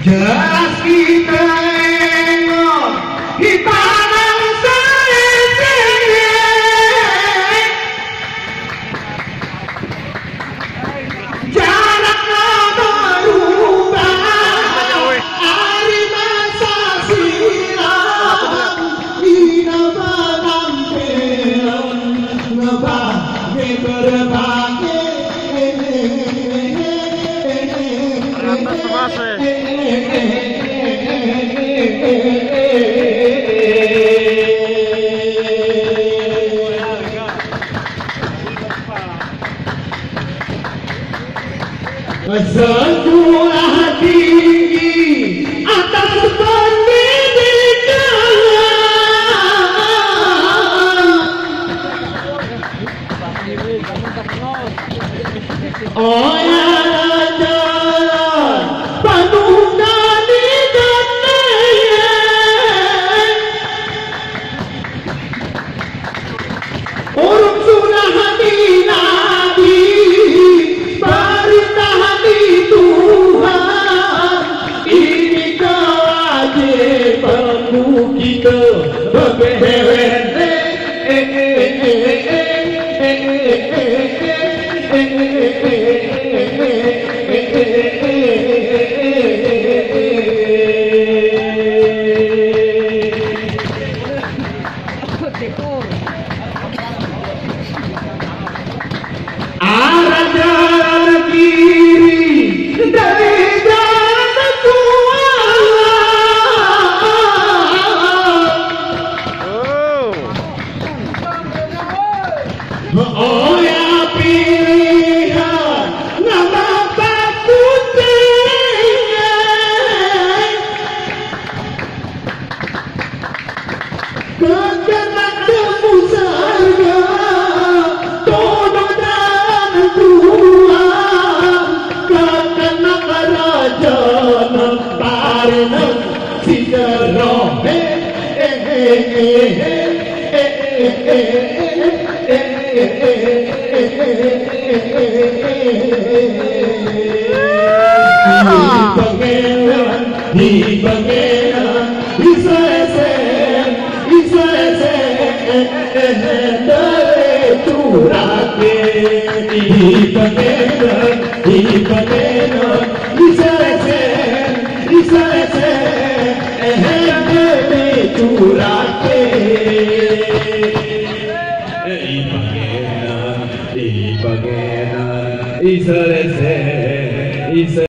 Jelas kita tengok Kita bangsa sini Jarak berubah Hari masa silam Ina menampilkan Ngebah Ngeberbah Oh dari curake, di Israel, Israel.